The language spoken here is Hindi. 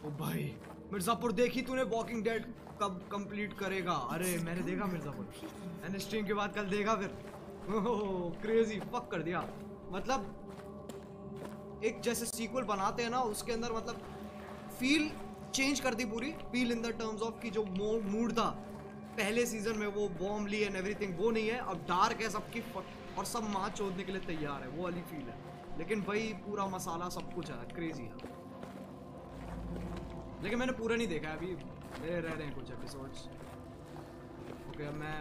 ओ भाई मिर्जापुर देखी तूने वॉकिंग डेड कब कंप्लीट करेगा? अरे मैंने देखा मिर्जापुर। मैंने स्ट्रीम के बाद कल देखा फिर। ओह क्रेजी फक कर दिया। मतलब एक जैसे सीक्वल बनाते हैं ना उसके अंदर मतलब फील चेंज कर दी पूरी। Feel in the terms of कि जो मूड था पहले सीज़न में वो बॉम्बली एंड एवरीथिंग वो नहीं है। अब डार्क है सबकी और सब माँ चोदने के लिए तैयार है वो वाली फील है। लेकिन भाई पूरा मसाला सब कुछ है क्रेजी है। लेकिन मैंने पूरा नहीं देखा अभी रह रहे हैं कुछ एपिसोड्स ओके अब मैं